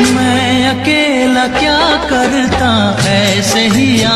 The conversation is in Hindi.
मैं अकेला क्या करता? ऐसे ही आ